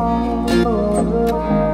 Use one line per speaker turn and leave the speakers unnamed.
Oh.